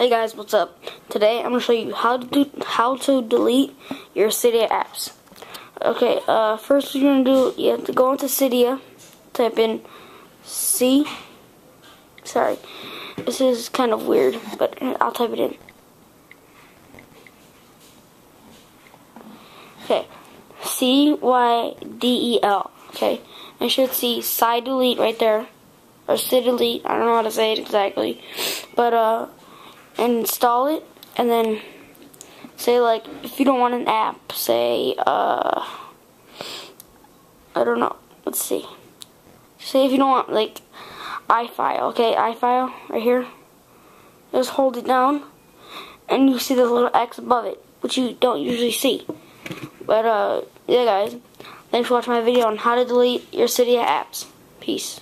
Hey guys, what's up? Today I'm gonna show you how to do, how to delete your Cydia apps. Okay, uh, first you're gonna do you have to go into Cydia, type in C. Sorry, this is kind of weird, but I'll type it in. Okay, C Y D E L. Okay, I should see CyDelete right there, or CyDelete. I don't know how to say it exactly, but uh and install it and then say like if you don't want an app say uh I don't know let's see. Say if you don't want like iFile okay iFile right here. Just hold it down and you see the little X above it which you don't usually see. But uh yeah guys thanks for watching my video on how to delete your Cydia apps. Peace